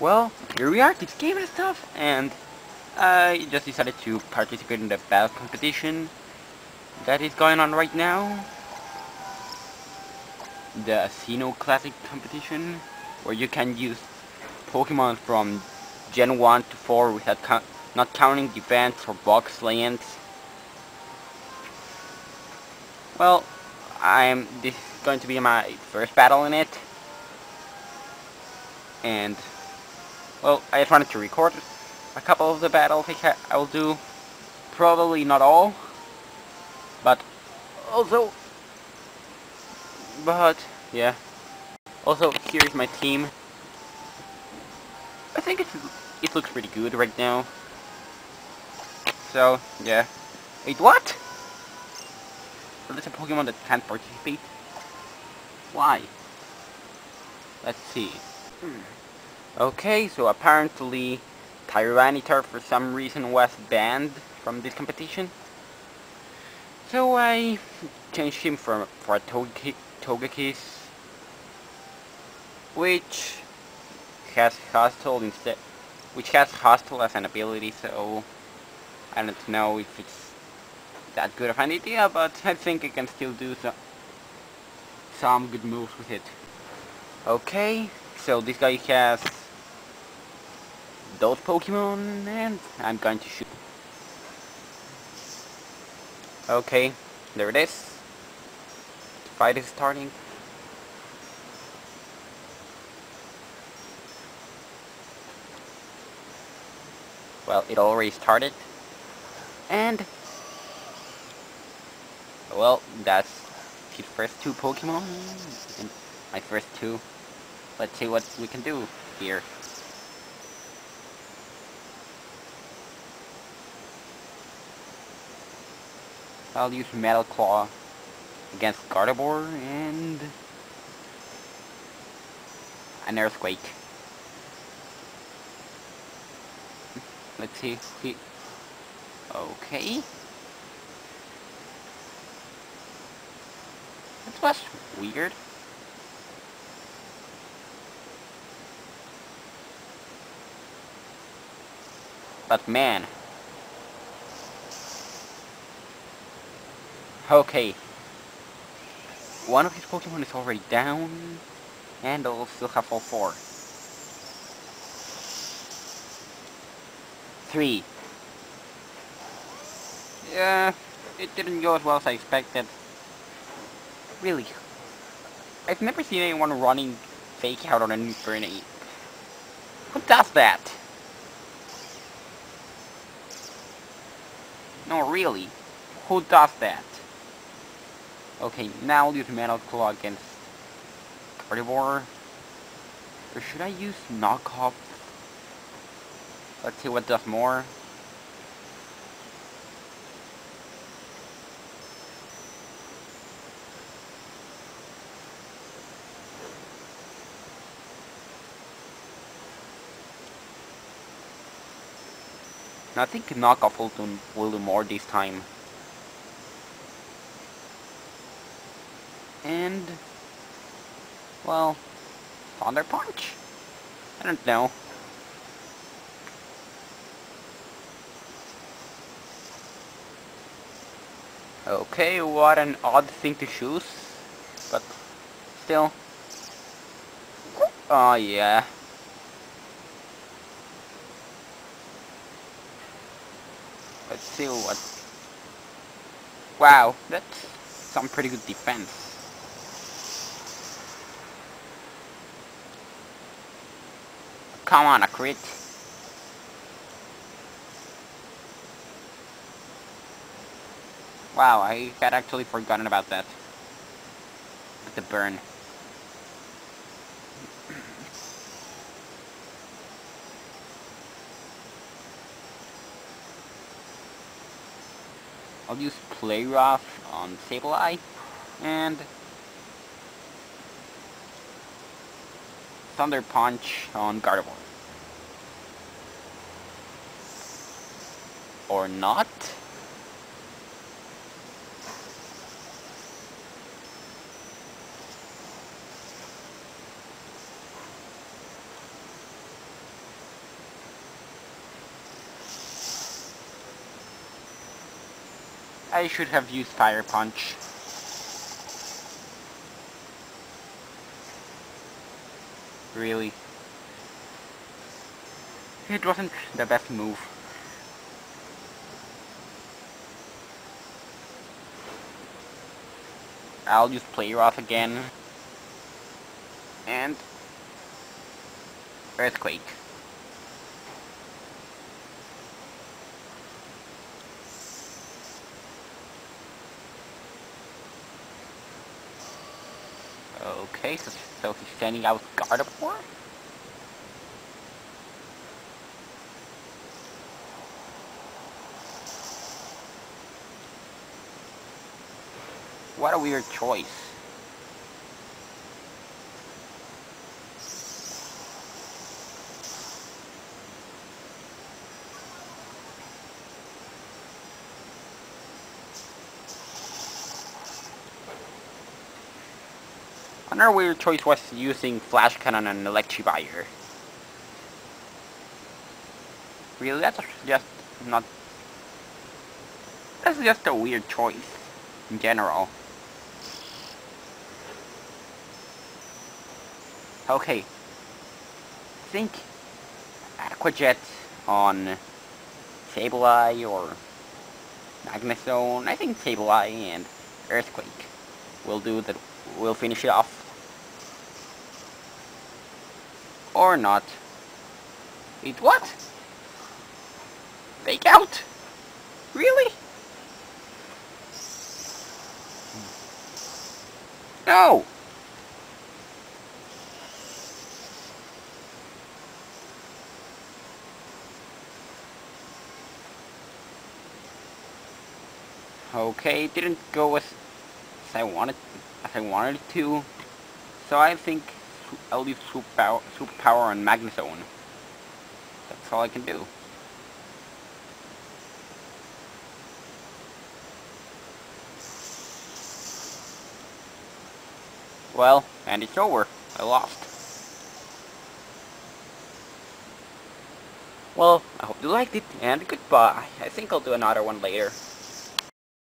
Well, here we are, this game and stuff, and I just decided to participate in the battle competition that is going on right now. The Sinnoh Classic competition, where you can use Pokemon from Gen 1 to 4 without co not counting defense or box lands. Well, I'm this is going to be my first battle in it. And well, I wanted to record a couple of the battles I, I will do. Probably not all, but also, but yeah. Also, here's my team. I think it's, it looks pretty good right now. So, yeah. Wait, what? So there's a Pokemon that can't participate? Why? Let's see. Hmm. Okay, so apparently Tyranitar for some reason was banned from this competition. So I changed him for, for a Togekiss, which has Hustle instead, which has Hustle as an ability, so I don't know if it's that good of an idea, but I think I can still do some, some good moves with it. Okay, so this guy has those Pokemon and I'm going to shoot. Okay, there it is. The fight is starting. Well, it already started. And well, that's his first two Pokemon and my first two. Let's see what we can do here. I'll use Metal Claw against Gardevoir and an Earthquake. Let's see. Okay. That was weird. But man, Okay. One of his Pokemon is already down, and I'll still have all four. Three. Yeah, it didn't go as well as I expected. Really. I've never seen anyone running fake out on a new Infernape. Who does that? No, really. Who does that? Okay, now I'll use Metal Claw against Gardevoir. Or should I use Knockoff? Let's see what does more. I think knockoff will do, will do more this time. And well, Thunder Punch? I don't know. Okay, what an odd thing to choose, but still. Oh yeah. Let's see what... Wow, that's some pretty good defense. Come on, a crit. Wow, I had actually forgotten about that. The burn. I'll use Play Rough on Sableye, and Thunder Punch on Gardevoir. Or not. I should have used Fire Punch. Really. It wasn't the best move. I'll just play Off again. And... Earthquake. Okay, so, so he's sending out Gardevoir? What a weird choice. Another weird choice was using Flash Cannon and Electivire. Really, that's just not... That's just a weird choice, in general. Okay. I think Aqua Jet on Sableye or Magnezone. I think Sableye and Earthquake will do that. Will finish it off. Or not. Eat what? Fake out? Really? No! Okay, didn't go as, I wanted as I wanted to. So I think I'll leave superpower, superpower on Magnezone. That's all I can do. Well, and it's over. I lost. Well, I hope you liked it, and goodbye. I think I'll do another one later.